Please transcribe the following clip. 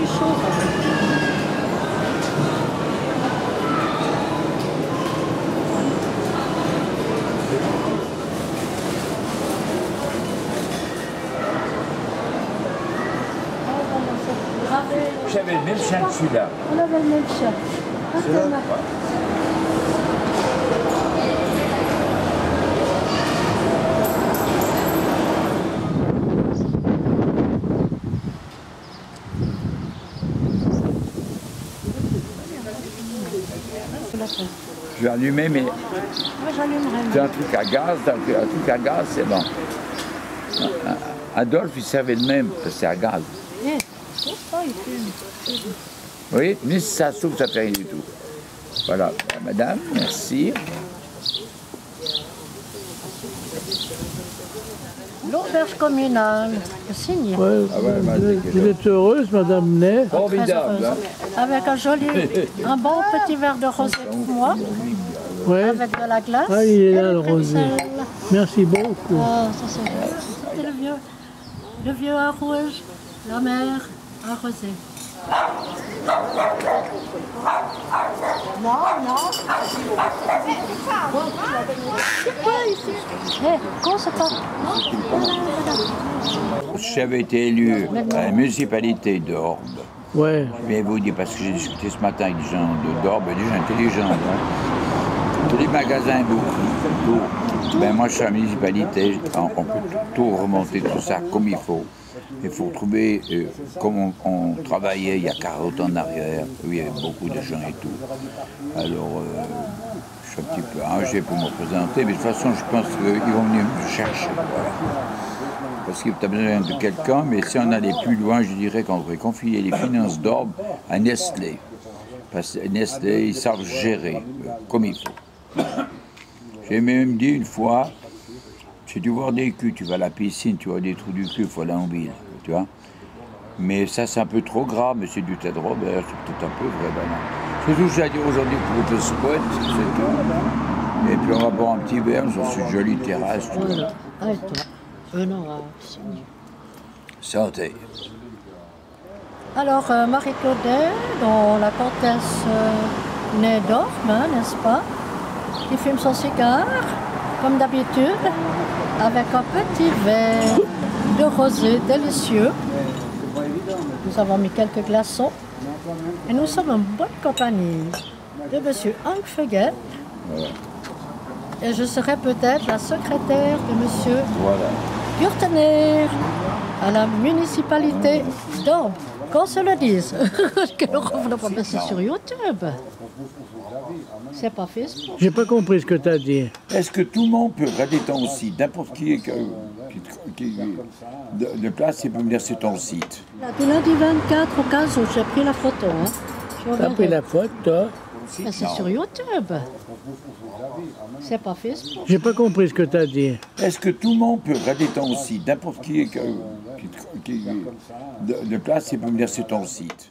plus chaud. J'avais le même chien que celui-là. On avait le même chien. Je vais allumer, mais Moi, j'allumerai. c'est un truc à gaz, un truc à gaz, c'est bon. Adolphe, il servait le même, parce que c'est à gaz. Oui, mais si ça s'ouvre, ça fait rien du tout. Voilà, madame, merci. L'auberge communale, signé. Ouais, Ah ouais, vous, êtes, vous heureuse, Madame Ney Très Formidable. heureuse. hein. Avec un joli, un bon petit verre de rosé pour moi, Ouais. avec de la glace. Ah, il est là, le rosé. Merci beaucoup. Ah, C'était le vieux, le vieux à rouge, la mer à rosé. Non, non. C'est quoi ici J'avais été élu à la municipalité d'Orbe. Ouais. Je vais vous dire, parce que j'ai discuté ce matin avec des gens de d'Orbe, des gens intelligents. hein. Tous les magasins tout. Ben, moi, je suis à la municipalité, on, on peut tout remonter, tout ça comme il faut. Il faut trouver, euh, comme on, travaillait il y a 40 ans en arrière, où il y avait beaucoup de gens et tout. Alors, euh, je suis un petit peu âgé pour me présenter, mais de toute façon, je pense qu'ils vont venir me chercher. Parce que tu as besoin de quelqu'un, mais si on allait plus loin, je dirais qu'on devrait confier les finances d'Orbe à Nestlé. Parce que Nestlé, ils savent gérer euh, comme il faut. J'ai même dit une fois, si tu vois des culs, tu vas à la piscine, tu vois des trous du cul, il faut aller en ville, tu vois. Mais ça, c'est un peu trop grave, mais c'est du tête de Robert, c'est peut-être un peu vrai, ben. C'est tout ce que j'ai à dire aujourd'hui pour le spot, c'est tout. Et puis on va boire un petit verre sur cette jolie terrasse, tu vois. Santé. Alors, euh, Marie Claudet, dont la comtesse euh, née d'Orme, hein, n'est-ce pas Qui fume son cigare, comme d'habitude, avec un petit verre de rosé délicieux. Nous avons mis quelques glaçons. Et nous sommes en bonne compagnie de Monsieur Hank Feguet. Et je serai peut-être la secrétaire de Monsieur Voilà. À la municipalité d'Orbe. Qu'on se le dise. que l'on ne pas passer sur YouTube. C'est pas Facebook. J'ai pas compris ce que tu as dit. Est-ce que tout le monde peut regarder ton site N'importe qui, qui, qui- qui- de, de place, il peut me dire c'est ton site. Du lundi 24 au 15 août, j'ai pris la photo. Hein. T'as pris la toi Mais C'est sur YouTube. C'est pas Facebook. J'ai pas compris ce que tu as dit. Est-ce que tout le monde peut regarder ton site N'importe qui, qui, qui- qui- de, de place, il peut me dire c'est ton site.